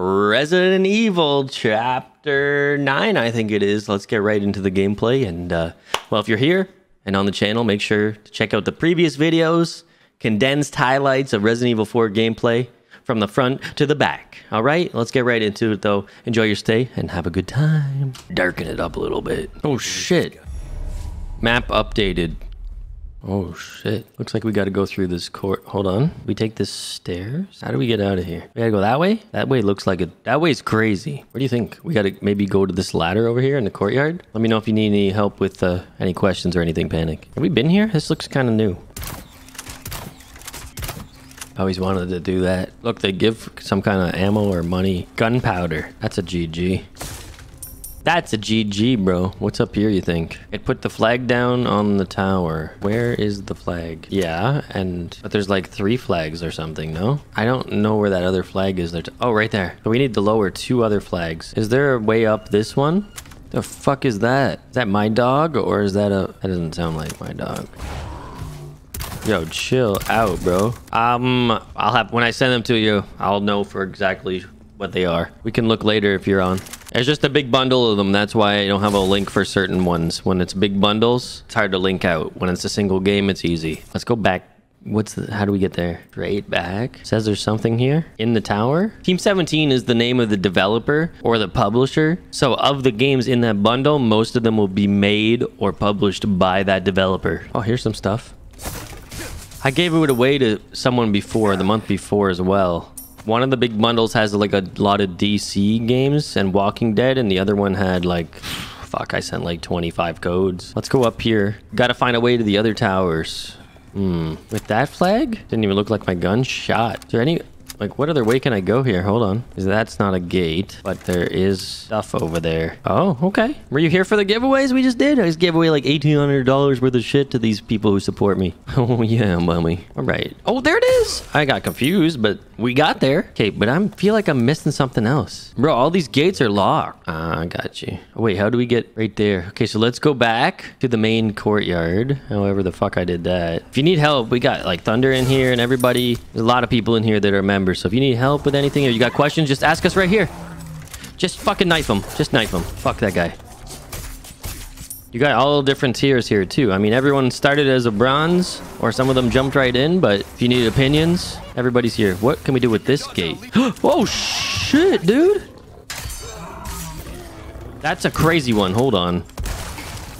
Resident Evil Chapter 9, I think it is. Let's get right into the gameplay. And, uh, well, if you're here and on the channel, make sure to check out the previous videos, condensed highlights of Resident Evil 4 gameplay from the front to the back. All right, let's get right into it, though. Enjoy your stay and have a good time. Darken it up a little bit. Oh, shit. Map updated. Oh shit. Looks like we gotta go through this court. Hold on. We take this stairs? How do we get out of here? We gotta go that way? That way looks like it. That way's crazy. What do you think? We gotta maybe go to this ladder over here in the courtyard? Let me know if you need any help with uh, any questions or anything, Panic. Have we been here? This looks kind of new. Always wanted to do that. Look, they give some kind of ammo or money. Gunpowder. That's a GG. That's a GG, bro. What's up here, you think? It put the flag down on the tower. Where is the flag? Yeah, and... But there's like three flags or something, no? I don't know where that other flag is. There. Oh, right there. So we need to lower two other flags. Is there a way up this one? The fuck is that? Is that my dog or is that a... That doesn't sound like my dog. Yo, chill out, bro. Um, I'll have... When I send them to you, I'll know for exactly what they are. We can look later if you're on. There's just a big bundle of them. That's why I don't have a link for certain ones. When it's big bundles, it's hard to link out. When it's a single game, it's easy. Let's go back. What's the, how do we get there? Straight back. Says there's something here in the tower. Team 17 is the name of the developer or the publisher. So of the games in that bundle, most of them will be made or published by that developer. Oh, here's some stuff. I gave it away to someone before, the month before as well. One of the big bundles has like a lot of DC games and Walking Dead, and the other one had like, fuck, I sent like 25 codes. Let's go up here. Gotta find a way to the other towers. Hmm. With that flag? Didn't even look like my gun shot. Is there any... Like, what other way can I go here? Hold on. That's not a gate, but there is stuff over there. Oh, okay. Were you here for the giveaways we just did? I just gave away like $1,800 worth of shit to these people who support me. Oh, yeah, mummy. All right. Oh, there it is. I got confused, but we got there. Okay, but I feel like I'm missing something else. Bro, all these gates are locked. Ah, I got you. Oh, wait, how do we get right there? Okay, so let's go back to the main courtyard. However the fuck I did that. If you need help, we got like Thunder in here and everybody. There's a lot of people in here that are members. So if you need help with anything or you got questions, just ask us right here. Just fucking knife him. Just knife him. Fuck that guy. You got all different tiers here too. I mean, everyone started as a bronze, or some of them jumped right in, but if you need opinions, everybody's here. What can we do with this gate? oh, shit, dude. That's a crazy one. Hold on.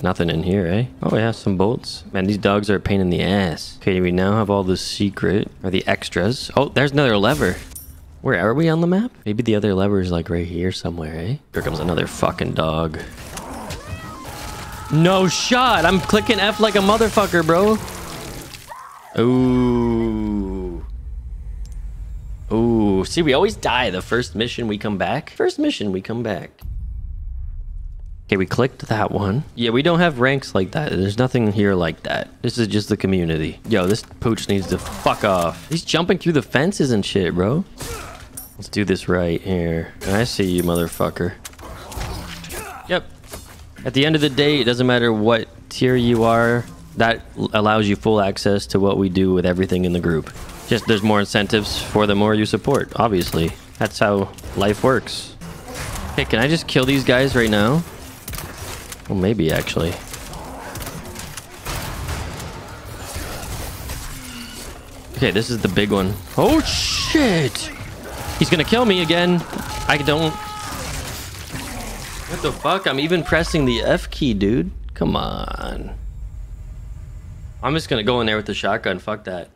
Nothing in here, eh? Oh, yeah, some bolts. Man, these dogs are a pain in the ass. Okay, we now have all the secret, or the extras. Oh, there's another lever. Where are we on the map? Maybe the other lever is like right here somewhere, eh? Here comes another fucking dog. No shot! I'm clicking F like a motherfucker, bro. Ooh. Ooh. See, we always die the first mission we come back. First mission we come back. Okay, we clicked that one. Yeah, we don't have ranks like that. There's nothing here like that. This is just the community. Yo, this pooch needs to fuck off. He's jumping through the fences and shit, bro. Let's do this right here. I see you, motherfucker. Yep. At the end of the day, it doesn't matter what tier you are. That allows you full access to what we do with everything in the group. Just there's more incentives for the more you support, obviously. That's how life works. Hey, can I just kill these guys right now? Well, maybe actually. Okay, this is the big one. Oh, shit! He's gonna kill me again. I don't... What the fuck? I'm even pressing the F key, dude. Come on. I'm just gonna go in there with the shotgun. Fuck that.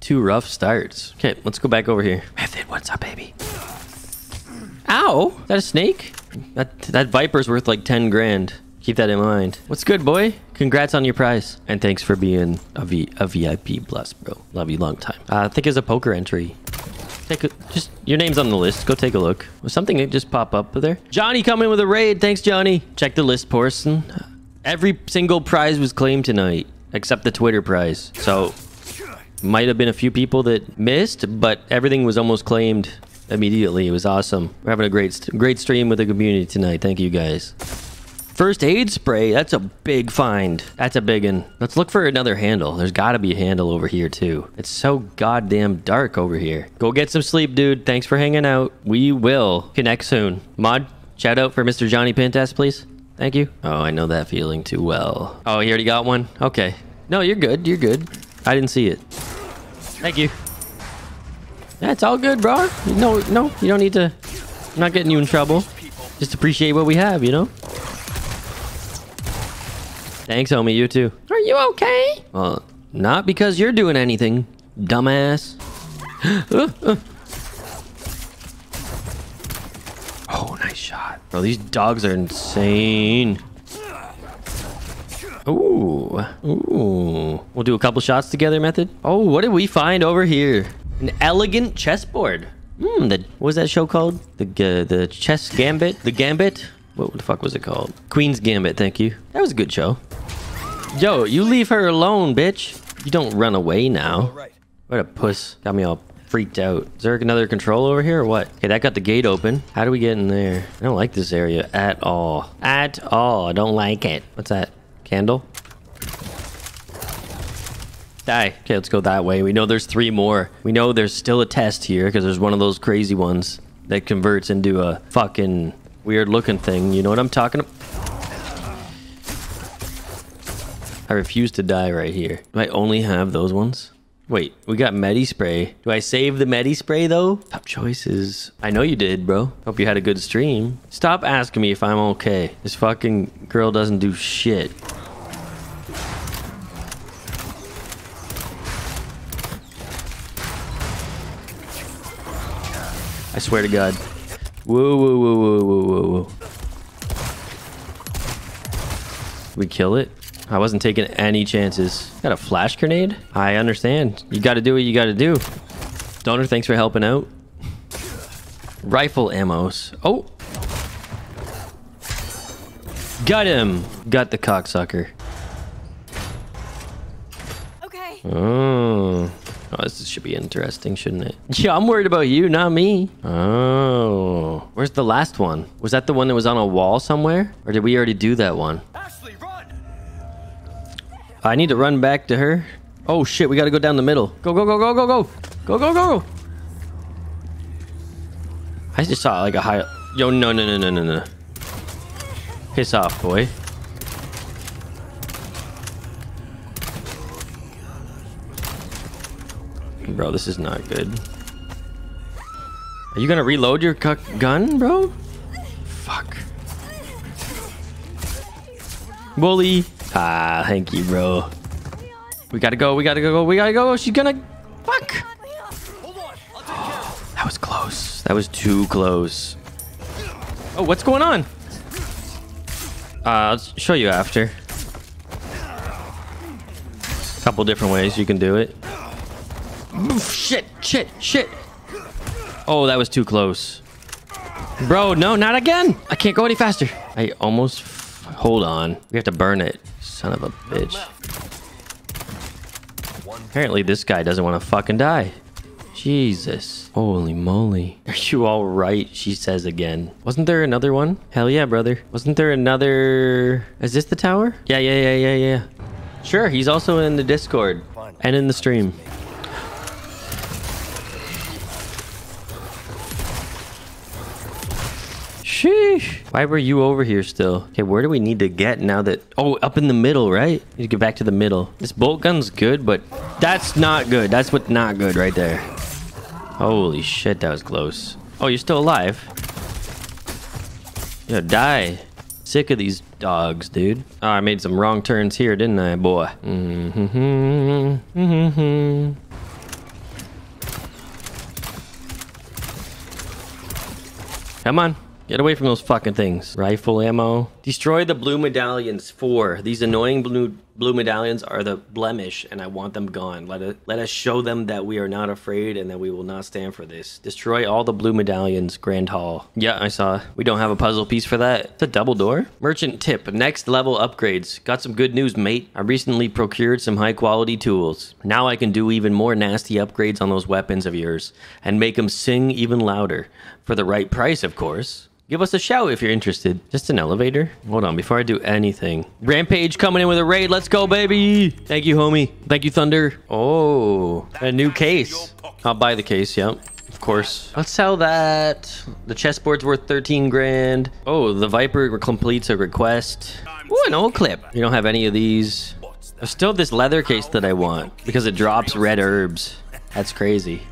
Two rough starts. Okay, let's go back over here. Method, what's up, baby? Ow! Is that a snake? That that viper's worth like 10 grand. Keep that in mind. What's good, boy? Congrats on your prize. And thanks for being a, v, a VIP plus, bro. Love you long time. Uh, I think it's a poker entry. Take a, just your name's on the list. Go take a look. Was something just pop up there? Johnny coming with a raid. Thanks, Johnny. Check the list, person. Every single prize was claimed tonight, except the Twitter prize. So might have been a few people that missed, but everything was almost claimed immediately. It was awesome. We're having a great, great stream with the community tonight. Thank you guys. First aid spray. That's a big find. That's a big one. Let's look for another handle. There's got to be a handle over here too. It's so goddamn dark over here. Go get some sleep, dude. Thanks for hanging out. We will connect soon. Mod, shout out for Mr. Johnny Pintas, please. Thank you. Oh, I know that feeling too well. Oh, he already got one? Okay. No, you're good. You're good. I didn't see it. Thank you. Yeah, it's all good, bro. No, no, you don't need to. I'm not getting you in trouble. Just appreciate what we have, you know? Thanks, homie. You too. Are you okay? Well, not because you're doing anything, dumbass. oh, nice shot. Bro, these dogs are insane. Ooh. Ooh. We'll do a couple shots together method. Oh, what did we find over here? An elegant chessboard. Hmm, the, what was that show called? The uh, the chess gambit? The gambit? What the fuck was it called? Queen's Gambit, thank you. That was a good show. Yo, you leave her alone, bitch. You don't run away now. What a puss. Got me all freaked out. Is there another control over here or what? Okay, that got the gate open. How do we get in there? I don't like this area at all. At all. I don't like it. What's that? Candle? Die. Okay, let's go that way. We know there's three more. We know there's still a test here because there's one of those crazy ones that converts into a fucking weird looking thing. You know what I'm talking about? I refuse to die right here. Do I only have those ones? Wait, we got Medi Spray. Do I save the Medi Spray though? Top choices. I know you did, bro. Hope you had a good stream. Stop asking me if I'm okay. This fucking girl doesn't do shit. I swear to God. Whoa, whoa, whoa, whoa, whoa, whoa, whoa. We kill it? I wasn't taking any chances. Got a flash grenade? I understand. You gotta do what you gotta do. Donor, thanks for helping out. Rifle ammos. Oh! Got him! Got the cocksucker. Okay. Oh. Oh, this should be interesting, shouldn't it? Yeah, I'm worried about you, not me. Oh. Where's the last one? Was that the one that was on a wall somewhere? Or did we already do that one? Ashley, run! I need to run back to her. Oh shit, we gotta go down the middle. Go, go, go, go, go, go. Go, go, go, go. I just saw like a high... Yo, no, no, no, no, no, no. Piss off, boy. Bro, this is not good. Are you gonna reload your gun, bro? Fuck. Bully. Ah, thank you, bro. We gotta go, we gotta go, we gotta go. She's gonna... Fuck. Of That was close. That was too close. Oh, what's going on? Uh, I'll show you after. A Couple different ways you can do it. Oof, shit, shit, shit. Oh, that was too close. Bro, no, not again. I can't go any faster. I almost... Hold on. We have to burn it. Son of a bitch. Apparently this guy doesn't want to fucking die. Jesus. Holy moly. Are you alright? She says again. Wasn't there another one? Hell yeah, brother. Wasn't there another... Is this the tower? Yeah, yeah, yeah, yeah, yeah. Sure, he's also in the Discord. And in the stream. Sheesh. Why were you over here still? Okay, where do we need to get now that... Oh, up in the middle, right? To get back to the middle. This bolt gun's good, but that's not good. That's what not good right there. Holy shit, that was close. Oh, you're still alive? Yeah, die. Sick of these dogs, dude. Oh, I made some wrong turns here, didn't I, boy? Mm-hmm. Mm-hmm. Come on. Get away from those fucking things. Rifle ammo. Destroy the blue medallions. Four. These annoying blue blue medallions are the blemish, and I want them gone. Let let us show them that we are not afraid and that we will not stand for this. Destroy all the blue medallions. Grand Hall. Yeah, I saw. We don't have a puzzle piece for that. It's a double door. Merchant tip. Next level upgrades. Got some good news, mate. I recently procured some high quality tools. Now I can do even more nasty upgrades on those weapons of yours and make them sing even louder. For the right price, of course. Give us a shout if you're interested. Just an elevator? Hold on, before I do anything. Rampage coming in with a raid. Let's go, baby. Thank you, homie. Thank you, Thunder. Oh, a new case. I'll buy the case, yep. Of course. Let's sell that. The chessboard's worth 13 grand. Oh, the Viper completes a request. Ooh, an old clip. You don't have any of these. There's still this leather case that I want because it drops red herbs. That's crazy.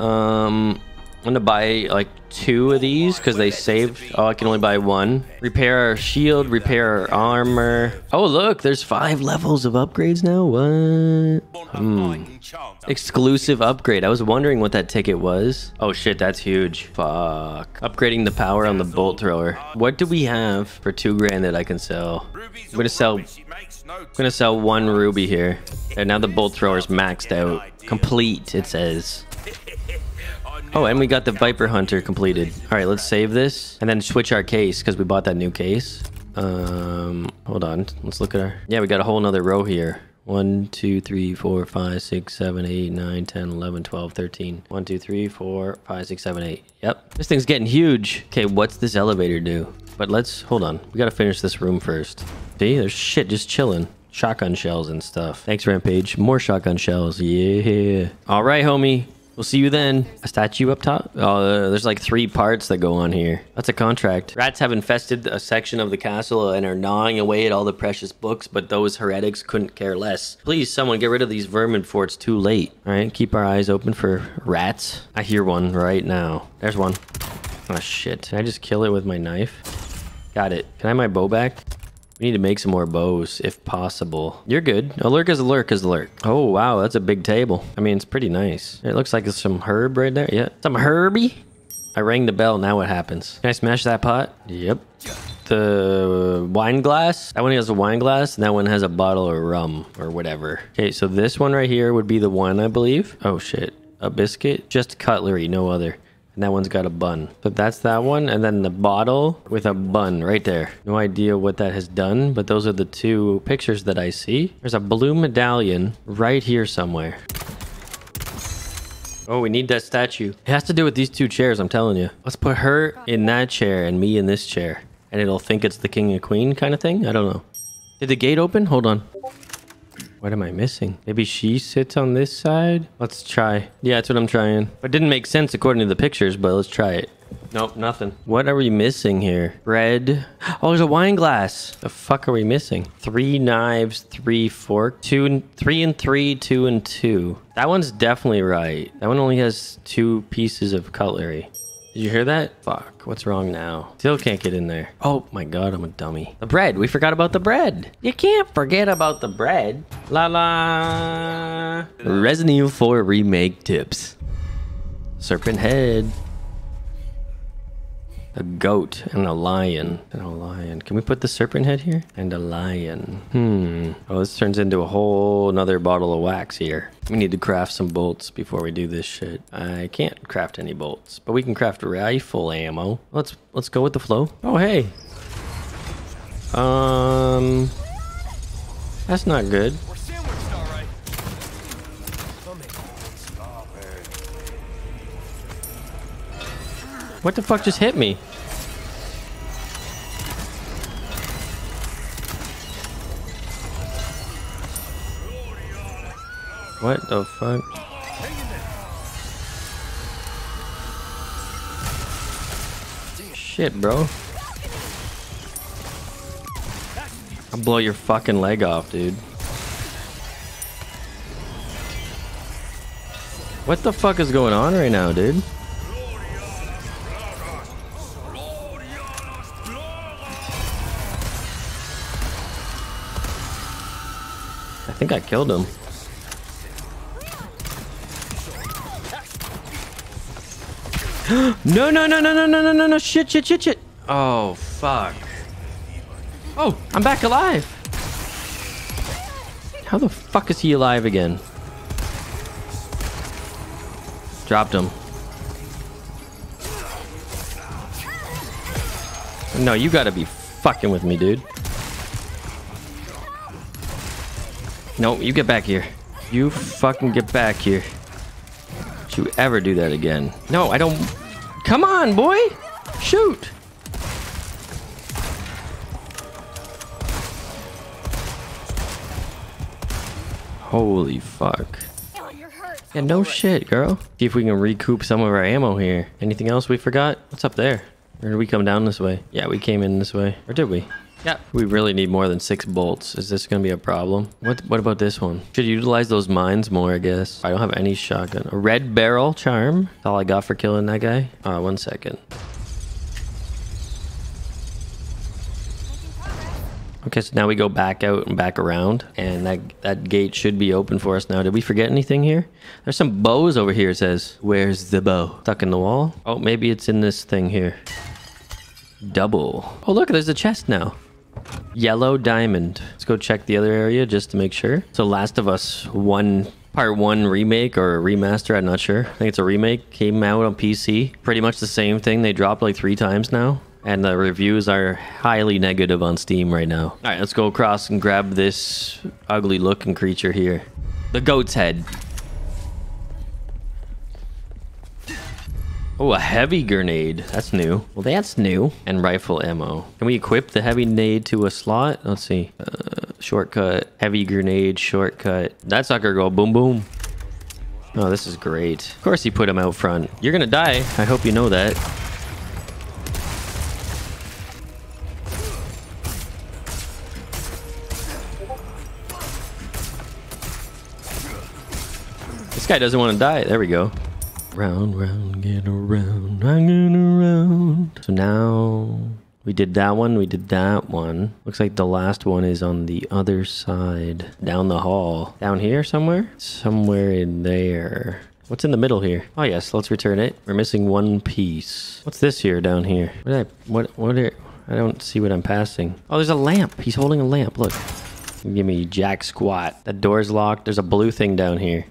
Um, I'm gonna buy like two of these because they saved. Oh, I can only buy one. Repair our shield, repair our armor. Oh, look, there's five levels of upgrades now. What? Hmm. Exclusive upgrade. I was wondering what that ticket was. Oh shit, that's huge. Fuck. Upgrading the power on the bolt thrower. What do we have for two grand that I can sell? I'm gonna sell. I'm gonna sell one ruby here. And now the bolt thrower is maxed out. Complete, it says. Oh, and we got the Viper Hunter completed. All right, let's save this and then switch our case because we bought that new case. Um, hold on. Let's look at our... Yeah, we got a whole nother row here. 1, 2, 3, 4, 5, 6, 7, 8, 9, 10, 11, 12, 13. 1, 2, 3, 4, 5, 6, 7, 8. Yep. This thing's getting huge. Okay, what's this elevator do? But let's... Hold on. We got to finish this room first. See? There's shit just chilling shotgun shells and stuff. Thanks, Rampage. More shotgun shells. Yeah. All right, homie. We'll see you then. A statue up top? Oh, uh, there's like three parts that go on here. That's a contract. Rats have infested a section of the castle and are gnawing away at all the precious books, but those heretics couldn't care less. Please, someone get rid of these vermin before it's too late. All right, keep our eyes open for rats. I hear one right now. There's one. Oh, shit. Can I just kill it with my knife? Got it. Can I have my bow back? We need to make some more bows, if possible. You're good. A lurk is a lurk is a lurk. Oh, wow, that's a big table. I mean, it's pretty nice. It looks like there's some herb right there. Yeah, some Herbie. I rang the bell. Now what happens? Can I smash that pot? Yep. The wine glass. That one has a wine glass, and that one has a bottle of rum or whatever. Okay, so this one right here would be the one, I believe. Oh, shit. A biscuit? Just cutlery, no other. And that one's got a bun. So that's that one. And then the bottle with a bun right there. No idea what that has done, but those are the two pictures that I see. There's a blue medallion right here somewhere. Oh, we need that statue. It has to do with these two chairs, I'm telling you. Let's put her in that chair and me in this chair. And it'll think it's the king and queen kind of thing. I don't know. Did the gate open? Hold on. What am I missing? Maybe she sits on this side? Let's try. Yeah, that's what I'm trying. It didn't make sense according to the pictures, but let's try it. Nope, nothing. What are we missing here? Bread. Oh, there's a wine glass. The fuck are we missing? Three knives, three fork, two and three and three, two and two. That one's definitely right. That one only has two pieces of cutlery. Did you hear that? Fuck, what's wrong now? Still can't get in there. Oh my god, I'm a dummy. The bread, we forgot about the bread. You can't forget about the bread. La la. Resident Evil 4 remake tips. Serpent head. A goat and a lion. And a lion. Can we put the serpent head here? And a lion. Hmm. Oh, this turns into a whole another bottle of wax here. We need to craft some bolts before we do this shit. I can't craft any bolts, but we can craft rifle ammo. Let's let's go with the flow. Oh hey. Um. That's not good. What the fuck just hit me? What the fuck? Shit, bro. I'll blow your fucking leg off, dude. What the fuck is going on right now, dude? I think I killed him. no, no, no, no, no, no, no, no, no, shit, shit, shit, shit. Oh, fuck. Oh, I'm back alive. How the fuck is he alive again? Dropped him. No, you gotta be fucking with me, dude. No, you get back here. You fucking get back here. Don't you ever do that again. No, I don't. Come on, boy. Shoot. Holy fuck. Yeah, no shit, girl. See if we can recoup some of our ammo here. Anything else we forgot? What's up there? Or did we come down this way? Yeah, we came in this way. Or did we? Yeah. We really need more than six bolts. Is this gonna be a problem? What What about this one? Should utilize those mines more, I guess. I don't have any shotgun. A red barrel charm. That's all I got for killing that guy. Uh, one second. Okay, so now we go back out and back around, and that that gate should be open for us now. Did we forget anything here? There's some bows over here. It says, "Where's the bow?" Stuck in the wall. Oh, maybe it's in this thing here. Double. Oh, look, there's a chest now. Yellow diamond. Let's go check the other area just to make sure. So, Last of Us one. Part 1 remake or remaster, I'm not sure. I think it's a remake. Came out on PC. Pretty much the same thing. They dropped like three times now. And the reviews are highly negative on Steam right now. All right, let's go across and grab this ugly looking creature here. The goat's head. Oh, a heavy grenade. That's new. Well, that's new. And rifle ammo. Can we equip the heavy grenade to a slot? Let's see. Uh, shortcut. Heavy grenade. Shortcut. That sucker go boom boom. Oh, this is great. Of course he put him out front. You're gonna die. I hope you know that. This guy doesn't want to die. There we go. Round, round, get around, I around. So now we did that one, we did that one. Looks like the last one is on the other side, down the hall. Down here somewhere? Somewhere in there. What's in the middle here? Oh yes, let's return it. We're missing one piece. What's this here down here? What? I, what? What? Are, I don't see what I'm passing. Oh, there's a lamp. He's holding a lamp. Look. Give me jack squat. That door's locked. There's a blue thing down here.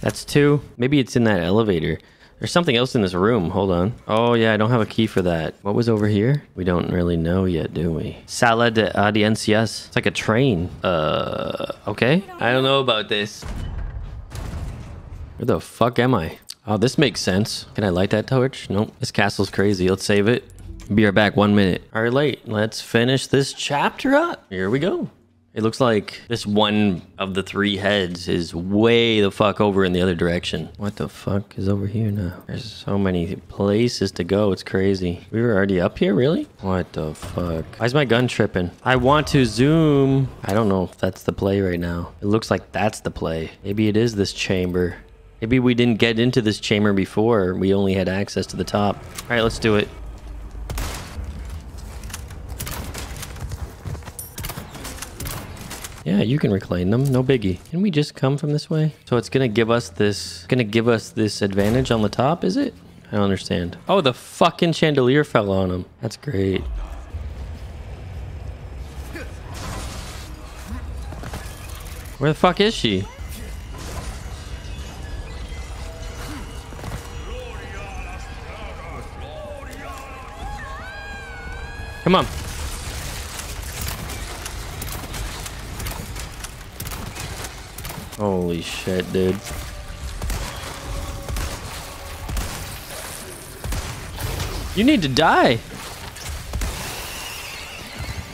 That's two. Maybe it's in that elevator. There's something else in this room. Hold on. Oh, yeah, I don't have a key for that. What was over here? We don't really know yet, do we? Sala de audiencias. It's like a train. Uh, okay. I don't know about this. Where the fuck am I? Oh, this makes sense. Can I light that torch? Nope. This castle's crazy. Let's save it. Be right back. One minute. All right, late. Let's finish this chapter up. Here we go. It looks like this one of the three heads is way the fuck over in the other direction. What the fuck is over here now? There's so many places to go. It's crazy. We were already up here, really? What the fuck? Why is my gun tripping? I want to zoom. I don't know if that's the play right now. It looks like that's the play. Maybe it is this chamber. Maybe we didn't get into this chamber before. We only had access to the top. All right, let's do it. Yeah, you can reclaim them. No biggie. Can we just come from this way? So it's gonna give us this gonna give us this advantage on the top, is it? I don't understand. Oh, the fucking chandelier fell on him. That's great. Where the fuck is she? Come on. Holy shit, dude. You need to die.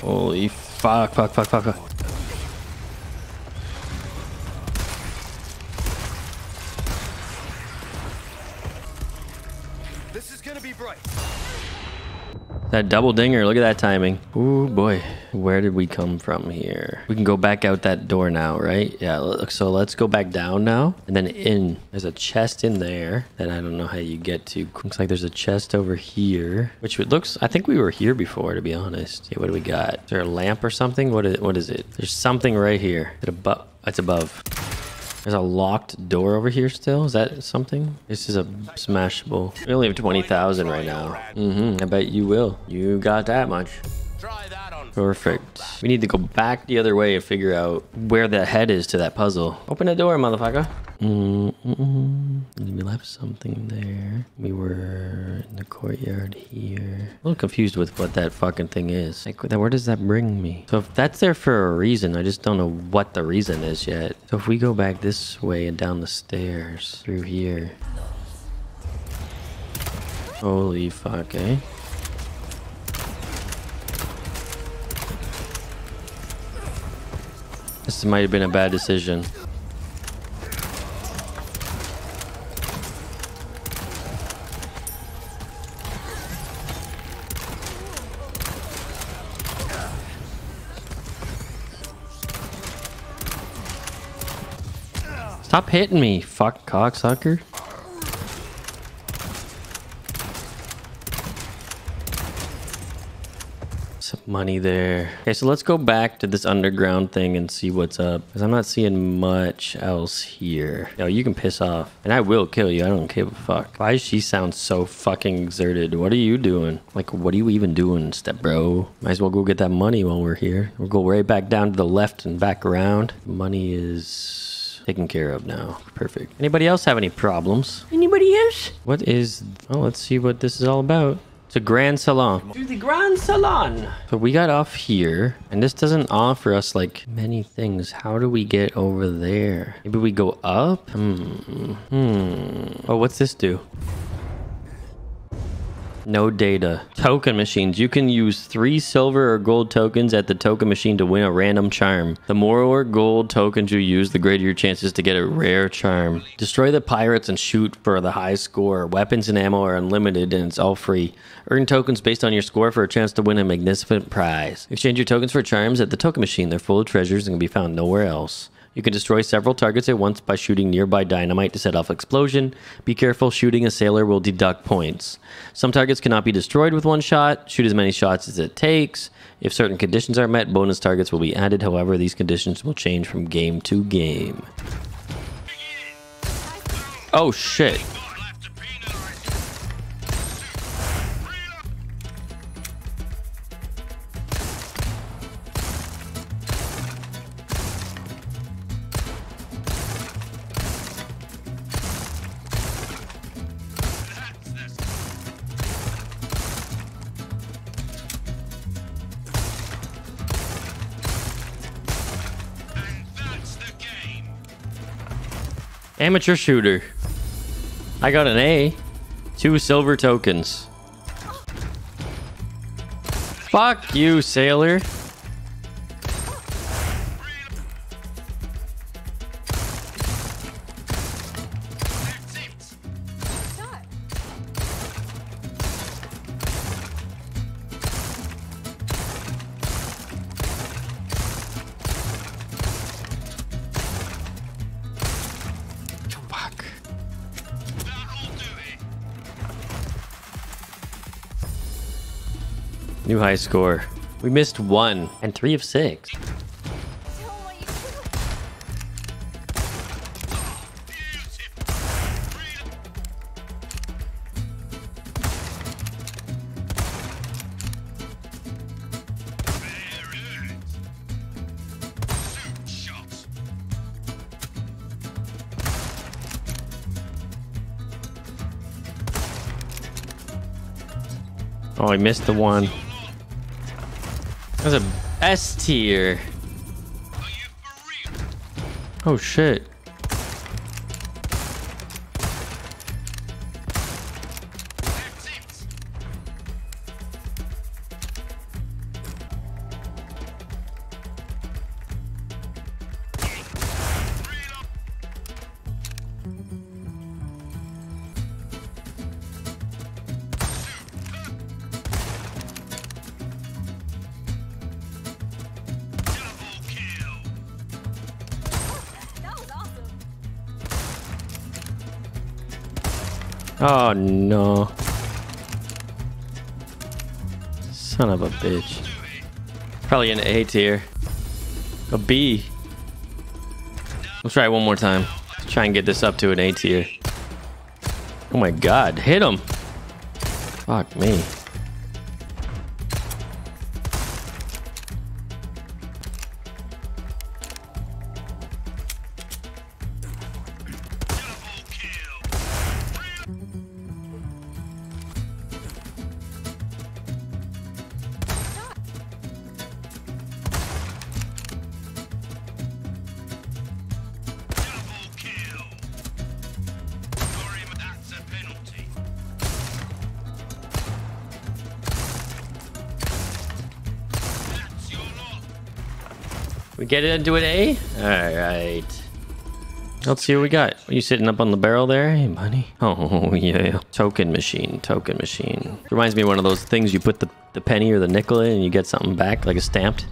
Holy fuck, fuck, fuck, fuck, fuck. This is gonna be bright. That double dinger, look at that timing. Ooh boy, where did we come from here? We can go back out that door now, right? Yeah, so let's go back down now and then in. There's a chest in there that I don't know how you get to. Looks like there's a chest over here, which it looks, I think we were here before to be honest. Okay, what do we got? Is there a lamp or something? What is, what is it? There's something right here. Is it above? It's above. There's a locked door over here still. Is that something? This is a smashable. We only have 20,000 right now. Mm-hmm. I bet you will. You got that much. Try that. Perfect. We need to go back the other way and figure out where the head is to that puzzle. Open the door, motherfucker. Mm-mm. We left something there. We were in the courtyard here. A little confused with what that fucking thing is. Like, where does that bring me? So if that's there for a reason, I just don't know what the reason is yet. So if we go back this way and down the stairs through here. Holy fuck, eh? This might have been a bad decision. Stop hitting me, fuck cocksucker. Money there. Okay, so let's go back to this underground thing and see what's up. Because I'm not seeing much else here. Yo, you can piss off. And I will kill you. I don't give a fuck. Why does she sound so fucking exerted? What are you doing? Like, what are you even doing, step bro? Might as well go get that money while we're here. We'll go right back down to the left and back around. Money is taken care of now. Perfect. Anybody else have any problems? Anybody else? What is... Oh, let's see what this is all about. It's a grand salon. To the grand salon. So we got off here, and this doesn't offer us like many things. How do we get over there? Maybe we go up? Hmm. Hmm. Oh, what's this do? No data. Token machines. You can use three silver or gold tokens at the token machine to win a random charm. The more or gold tokens you use, the greater your chances to get a rare charm. Destroy the pirates and shoot for the high score. Weapons and ammo are unlimited and it's all free. Earn tokens based on your score for a chance to win a magnificent prize. Exchange your tokens for charms at the token machine. They're full of treasures and can be found nowhere else. You can destroy several targets at once by shooting nearby dynamite to set off explosion. Be careful, shooting a sailor will deduct points. Some targets cannot be destroyed with one shot. Shoot as many shots as it takes. If certain conditions are met, bonus targets will be added. However, these conditions will change from game to game. Oh shit. Amateur shooter. I got an A. Two silver tokens. Fuck you, sailor. New high score. We missed one and three of six. Oh, I missed the one. That's a S tier. Oh shit. Oh no. Son of a bitch. Probably an A tier. A B. Let's try it one more time. Let's try and get this up to an A tier. Oh my god, hit him. Fuck me. Get it into an A? Alright. Let's see what we got. Are you sitting up on the barrel there? Hey, buddy. Oh, yeah. Token machine. Token machine. Reminds me of one of those things you put the, the penny or the nickel in and you get something back, like a stamped.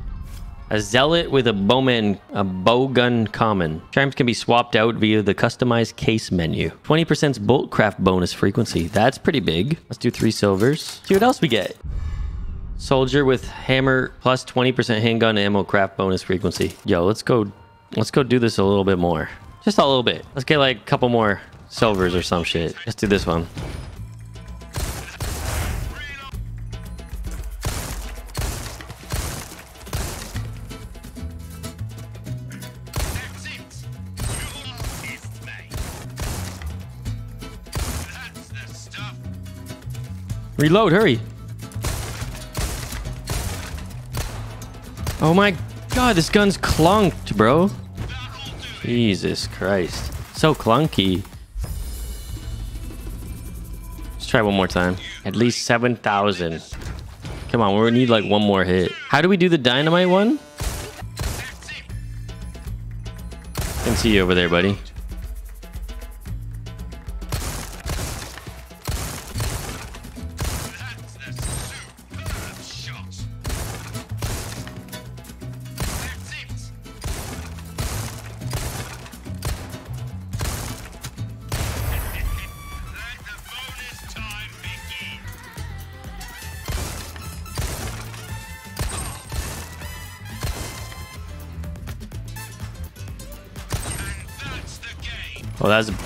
A zealot with a bowman, a bowgun common. Charms can be swapped out via the customized case menu. 20% boltcraft bonus frequency. That's pretty big. Let's do three silvers. See what else we get. Soldier with hammer plus 20% handgun ammo craft bonus frequency. Yo, let's go. Let's go do this a little bit more. Just a little bit. Let's get like a couple more silvers or some shit. Let's do this one. Reload, it. Oh my god, this gun's clunked, bro. Jesus Christ. So clunky. Let's try one more time. At least 7,000. Come on, we need like one more hit. How do we do the dynamite one? It. Can see you over there, buddy.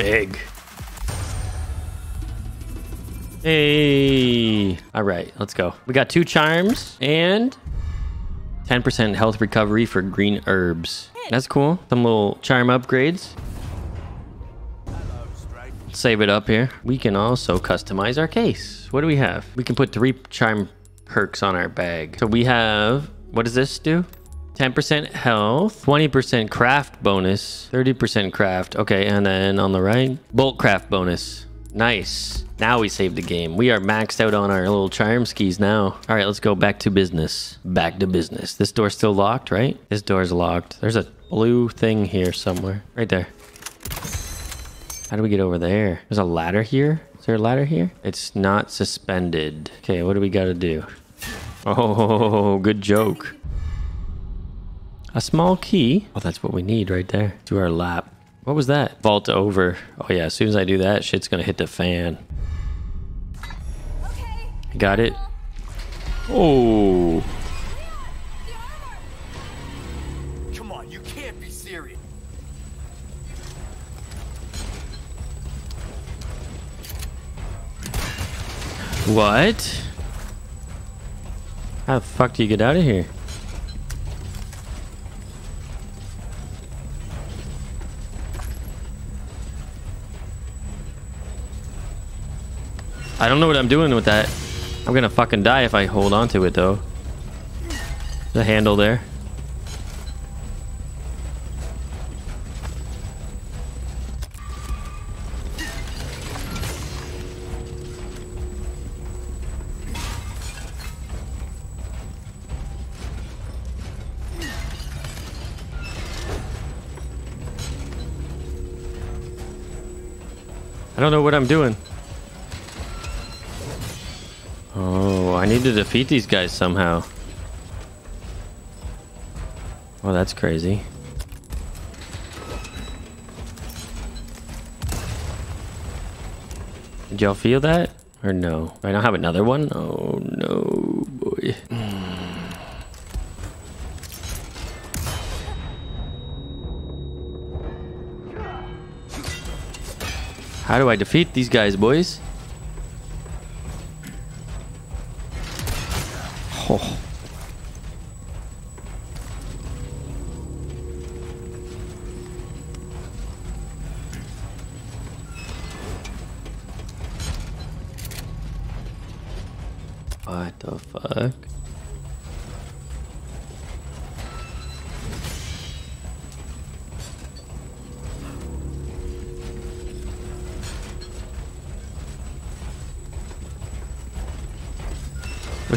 Big. Hey. All right, let's go. We got two charms and 10% health recovery for green herbs. That's cool. Some little charm upgrades. Save it up here. We can also customize our case. What do we have? We can put three charm perks on our bag. So we have, what does this do? 10% health, 20% craft bonus, 30% craft. Okay, and then on the right, bolt craft bonus. Nice. Now we saved the game. We are maxed out on our little charm skis now. All right, let's go back to business. Back to business. This door's still locked, right? This door's locked. There's a blue thing here somewhere. Right there. How do we get over there? There's a ladder here. Is there a ladder here? It's not suspended. Okay, what do we got to do? Oh, good joke. A small key. Oh, that's what we need right there. To our lap. What was that? Vault over. Oh yeah, as soon as I do that, shit's gonna hit the fan. Okay. Got it? Oh. Come on, you can't be serious. What? How the fuck do you get out of here? I don't know what I'm doing with that. I'm gonna fucking die if I hold on to it though. The handle there. I don't know what I'm doing. Need to defeat these guys somehow. Oh, that's crazy. Did y'all feel that? Or no? I don't have another one? Oh, no, boy. How do I defeat these guys, boys? Oh.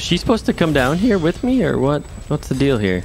She supposed to come down here with me or what? What's the deal here?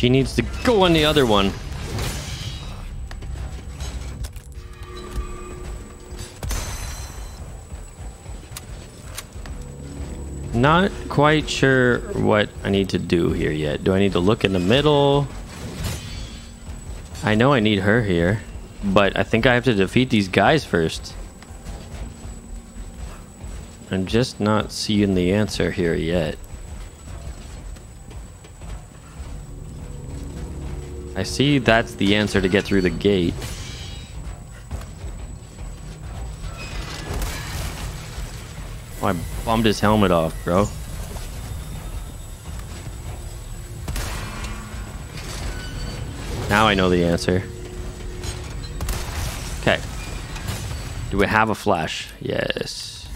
She needs to go on the other one. Not quite sure what I need to do here yet. Do I need to look in the middle? I know I need her here, but I think I have to defeat these guys first. I'm just not seeing the answer here yet. I see that's the answer to get through the gate. Oh, I bombed his helmet off, bro. Now I know the answer. Okay. Do we have a flash? Yes.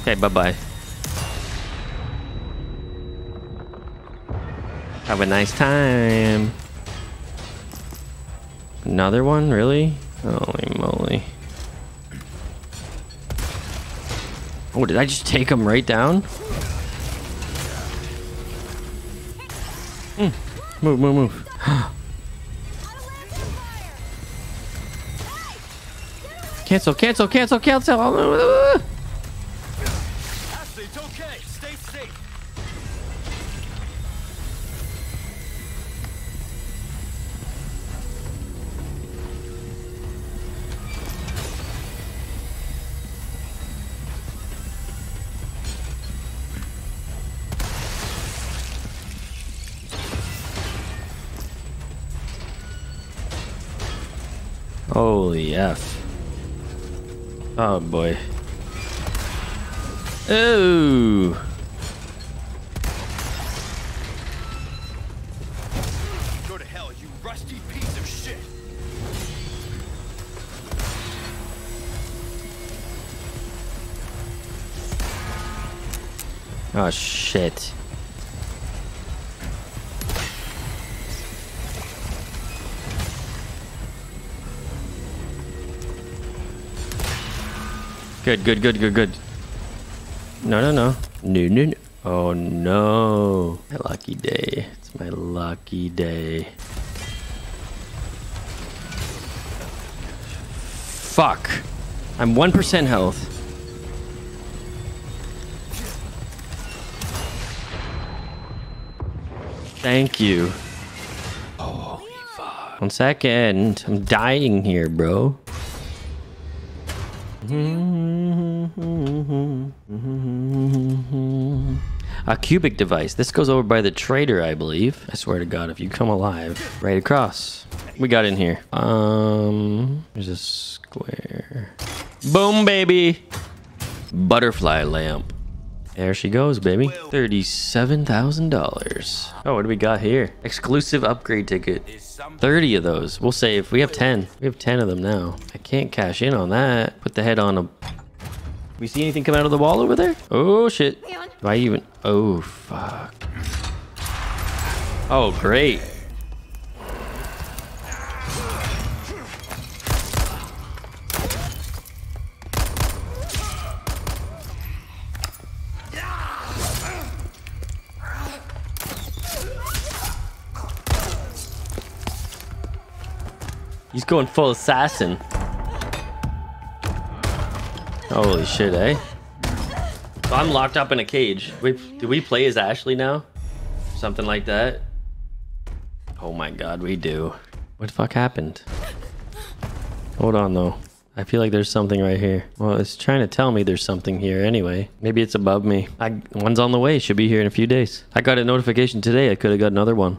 Okay, bye-bye. Have a nice time. Another one? Really? Holy moly. Oh, did I just take him right down? Mm. Move, move, move. cancel, cancel, cancel, cancel. Oh boy. Oh. Go to hell, you rusty piece of shit. Oh shit. Good, good, good, good, good. No, no, no. No, no, no. Oh no. My lucky day. It's my lucky day. Fuck. I'm 1% health. Thank you. Holy fuck. One second. I'm dying here, bro. A cubic device. This goes over by the trader, I believe. I swear to God, if you come alive, right across. We got in here. Um, there's a square. Boom, baby. Butterfly lamp. There she goes, baby. $37,000. Oh, what do we got here? Exclusive upgrade ticket. 30 of those. We'll if we have 10. We have 10 of them now. I can't cash in on that. Put the head on a... We see anything come out of the wall over there? Oh, shit. I even... Oh, fuck. Oh, great. He's going full assassin. Holy shit, eh? So I'm locked up in a cage. Wait, do we play as Ashley now? Something like that? Oh my god, we do. What the fuck happened? Hold on though. I feel like there's something right here. Well, it's trying to tell me there's something here anyway. Maybe it's above me. I, one's on the way. Should be here in a few days. I got a notification today. I could have got another one.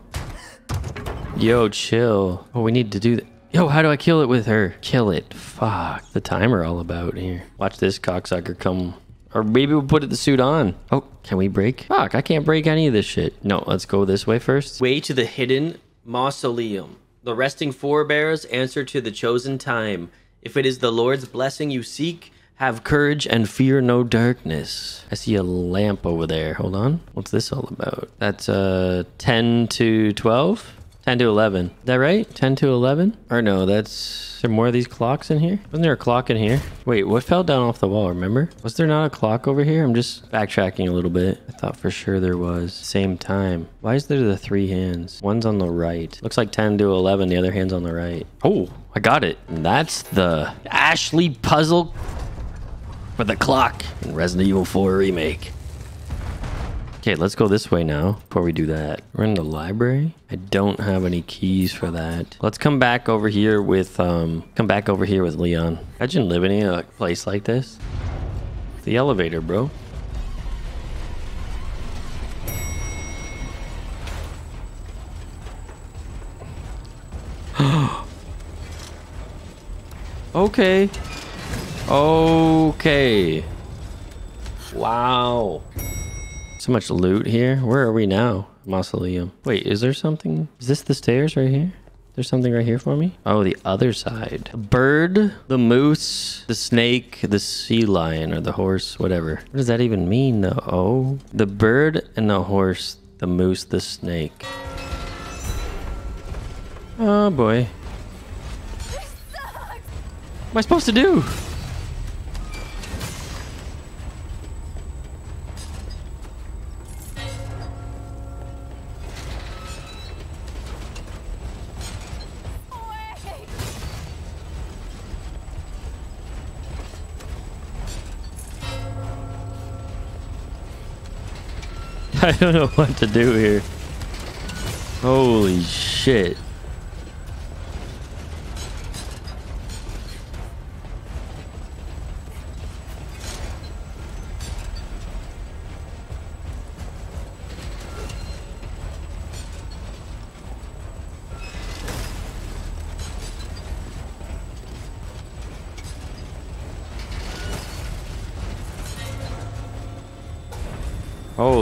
Yo, chill. Oh, we need to do that. Yo, how do I kill it with her? Kill it. Fuck. The timer all about here. Watch this cocksucker come. Or maybe we'll put the suit on. Oh, can we break? Fuck, I can't break any of this shit. No, let's go this way first. Way to the hidden mausoleum. The resting forebears answer to the chosen time. If it is the Lord's blessing you seek, have courage and fear no darkness. I see a lamp over there. Hold on. What's this all about? That's uh 10 to 12. 10 to 11. Is that right? 10 to 11? Or no, that's... There more of these clocks in here? Wasn't there a clock in here? Wait, what fell down off the wall, remember? Was there not a clock over here? I'm just backtracking a little bit. I thought for sure there was. Same time. Why is there the three hands? One's on the right. Looks like 10 to 11. The other hand's on the right. Oh, I got it. And that's the Ashley puzzle for the clock in Resident Evil 4 Remake. Okay, let's go this way now before we do that. We're in the library. I don't have any keys for that. Let's come back over here with, um, come back over here with Leon. Imagine living in a place like this. The elevator, bro. okay. Okay. Wow. So much loot here. Where are we now? Mausoleum. Wait, is there something? Is this the stairs right here? There's something right here for me? Oh, the other side. The bird, the moose, the snake, the sea lion, or the horse, whatever. What does that even mean, though? Oh, the bird and the horse, the moose, the snake. Oh, boy. What am I supposed to do? I don't know what to do here. Holy shit.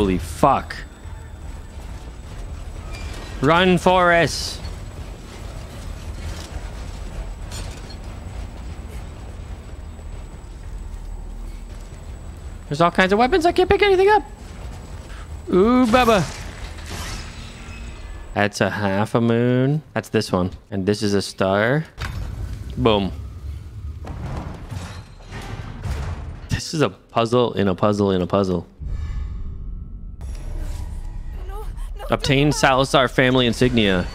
Holy fuck. Run, Forrest! There's all kinds of weapons. I can't pick anything up. Ooh, Bubba. That's a half a moon. That's this one. And this is a star. Boom. This is a puzzle in a puzzle in a puzzle. Obtain Salazar family insignia.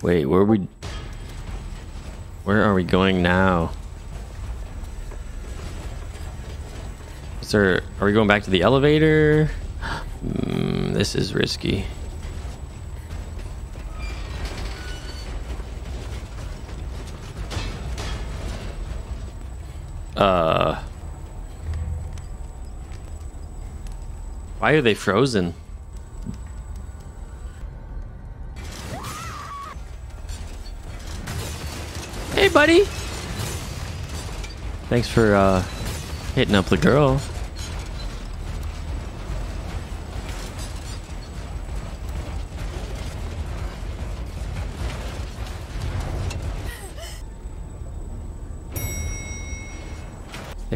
Wait, where are we? Where are we going now? Is there? Are we going back to the elevator? Mm, this is risky. Uh. Why are they frozen? Hey, buddy. Thanks for uh, hitting up the girl.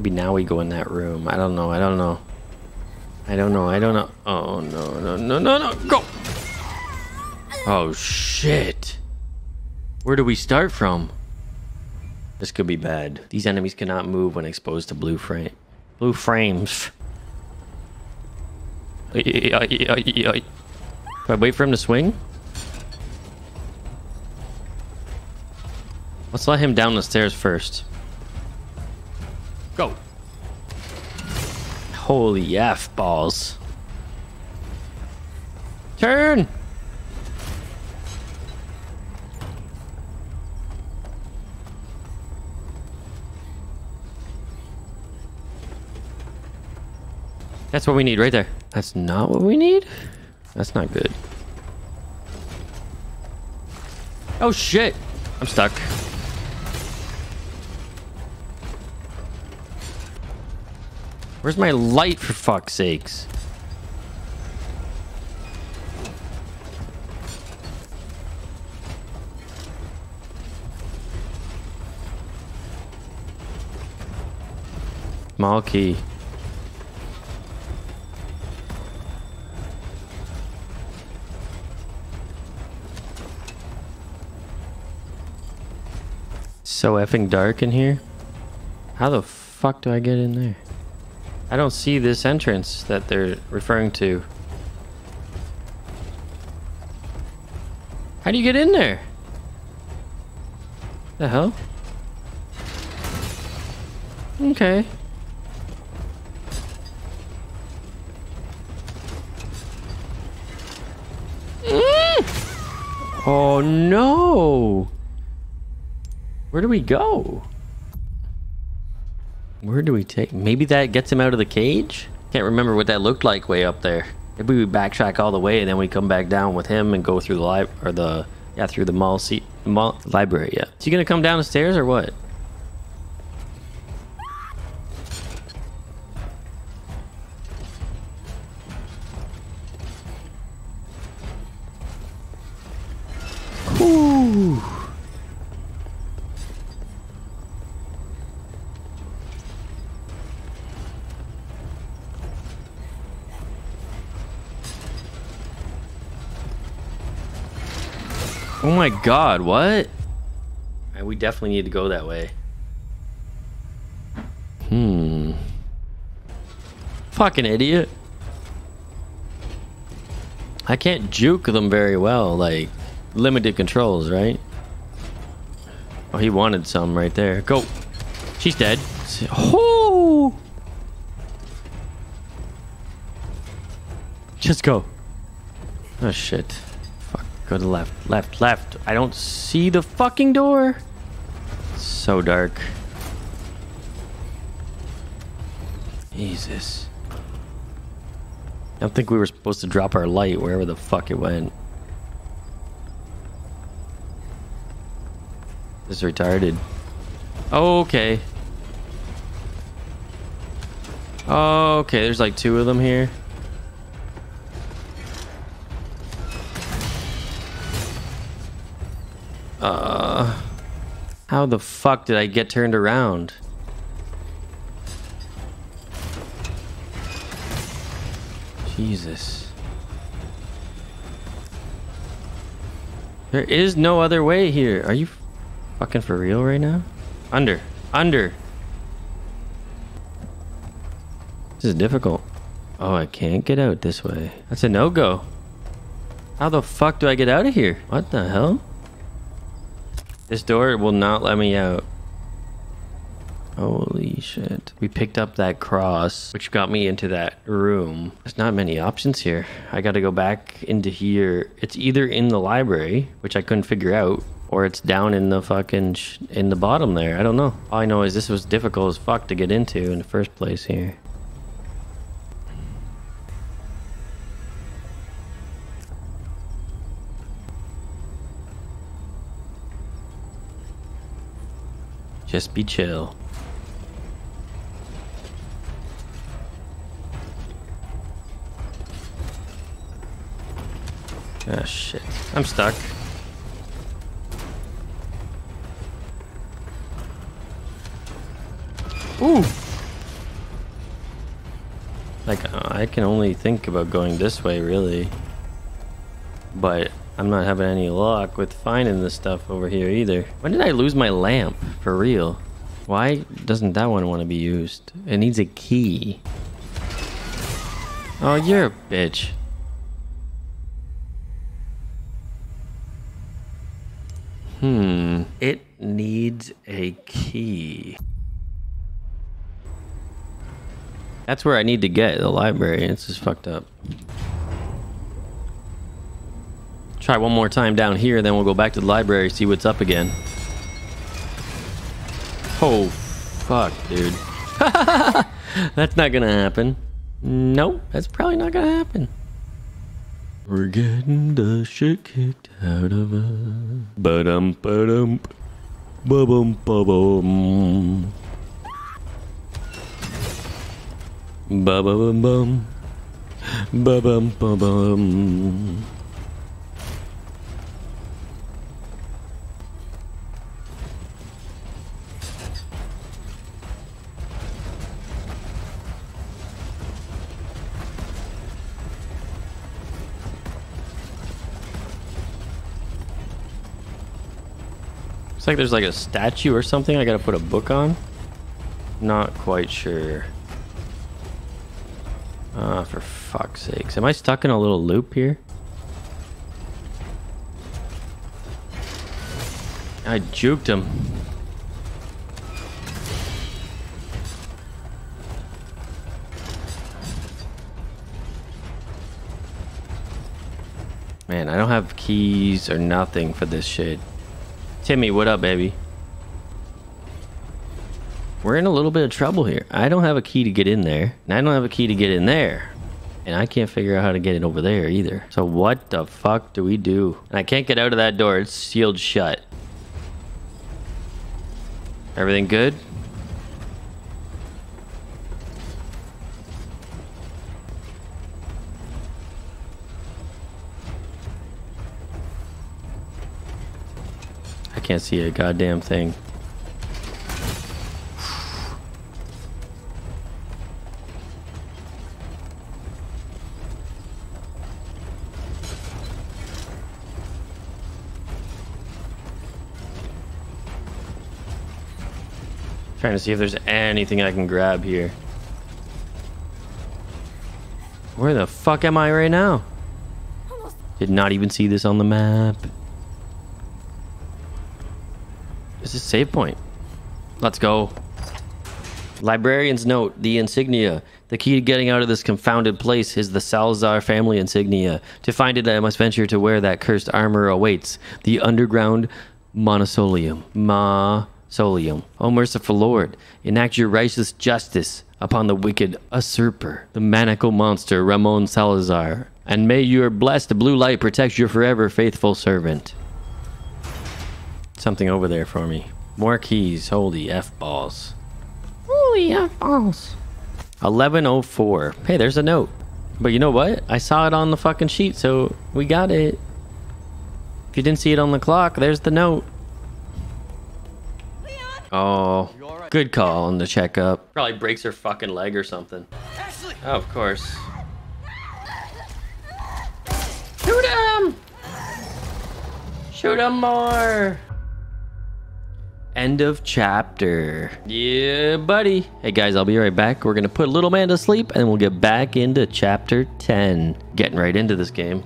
Maybe now we go in that room. I don't know. I don't know. I don't know. I don't know. Oh, no, no, no, no, no. Go. Oh, shit. Where do we start from? This could be bad. These enemies cannot move when exposed to blue frame. Blue frames. Do I wait for him to swing? Let's let him down the stairs first. Go. Holy F balls. Turn! That's what we need right there. That's not what we need? That's not good. Oh shit! I'm stuck. Where's my light for fuck's sakes? Small key. So effing dark in here. How the fuck do I get in there? I don't see this entrance that they're referring to. How do you get in there? The hell? Okay. Mm! Oh no! Where do we go? Where do we take? Maybe that gets him out of the cage? Can't remember what that looked like way up there. Maybe we backtrack all the way and then we come back down with him and go through the li or the yeah through the mall seat mall library. Yeah. Is he gonna come down the stairs or what? God, what? We definitely need to go that way. Hmm. Fucking idiot. I can't juke them very well, like limited controls, right? Oh, he wanted some right there. Go. She's dead. Oh! Just go. Oh shit. Go to the left. Left. Left. I don't see the fucking door. So dark. Jesus. I don't think we were supposed to drop our light wherever the fuck it went. This is retarded. Okay. Okay, there's like two of them here. How the fuck did I get turned around? Jesus. There is no other way here. Are you fucking for real right now? Under. Under. This is difficult. Oh, I can't get out this way. That's a no-go. How the fuck do I get out of here? What the hell? This door will not let me out. Holy shit. We picked up that cross, which got me into that room. There's not many options here. I gotta go back into here. It's either in the library, which I couldn't figure out, or it's down in the fucking, in the bottom there. I don't know. All I know is this was difficult as fuck to get into in the first place here. Just be chill. Ah, shit. I'm stuck. Ooh! Like, I can only think about going this way, really. But I'm not having any luck with finding this stuff over here either. When did I lose my lamp? For real? Why doesn't that one want to be used? It needs a key. Oh, you're a bitch. Hmm. It needs a key. That's where I need to get the library. It's just fucked up. Try one more time down here, then we'll go back to the library, see what's up again. Oh, fuck, dude. that's not gonna happen. Nope, that's probably not gonna happen. We're getting the shit kicked out of us. Ba-dum, ba-dum, ba-bum, ba-bum. Ba-ba-bum-bum. Ba-bum, Looks like there's like a statue or something I gotta put a book on. Not quite sure. Ah, for fuck's sakes. Am I stuck in a little loop here? I juked him. Man, I don't have keys or nothing for this shit. Timmy, what up, baby? We're in a little bit of trouble here. I don't have a key to get in there, and I don't have a key to get in there. And I can't figure out how to get it over there either. So what the fuck do we do? And I can't get out of that door. It's sealed shut. Everything good? Can't see a goddamn thing. Trying to see if there's anything I can grab here. Where the fuck am I right now? Did not even see this on the map. Is save point. Let's go. Librarian's note, the insignia. The key to getting out of this confounded place is the Salazar family insignia. To find it, I must venture to where that cursed armor awaits. The underground monosolium. Mausoleum. O merciful Lord, enact your righteous justice upon the wicked usurper, the manacle monster Ramon Salazar. And may your blessed blue light protect your forever faithful servant. Something over there for me. More keys. Holy F balls. Holy F balls. 1104. Hey, there's a note. But you know what? I saw it on the fucking sheet, so we got it. If you didn't see it on the clock, there's the note. Leon! Oh, You good call on the checkup. Probably breaks her fucking leg or something. Ashley! Oh, of course. Shoot him! Shoot him more! End of chapter. Yeah, buddy. Hey guys, I'll be right back. We're gonna put little man to sleep and we'll get back into chapter 10. Getting right into this game.